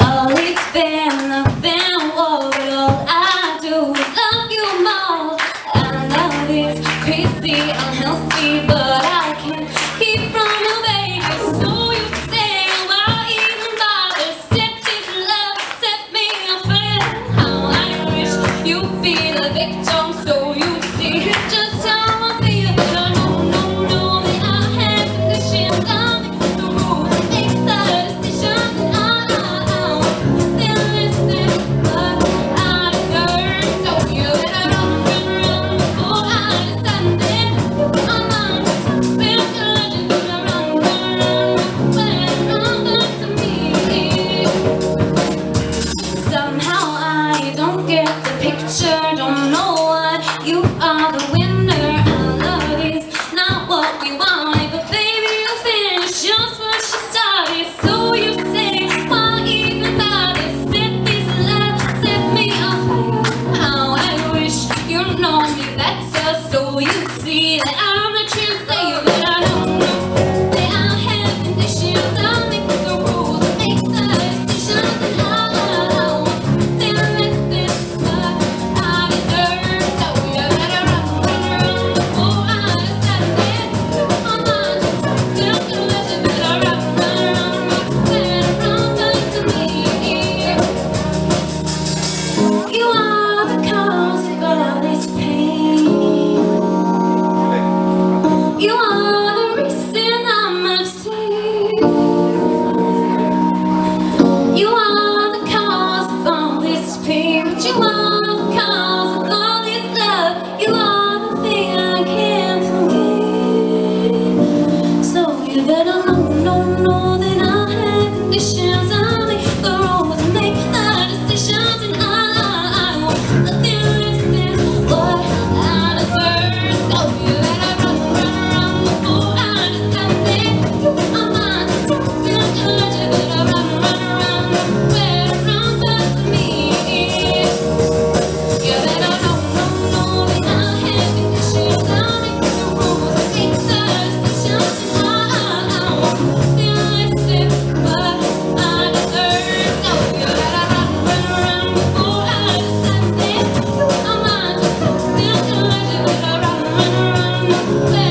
Oh, it's been a been. All I do is love you more. I know it's crazy, unhealthy, but I can't keep from you, baby. So you say, set me. How I wish you'd be the victim, so you see. Just I'm the truth. Thank you.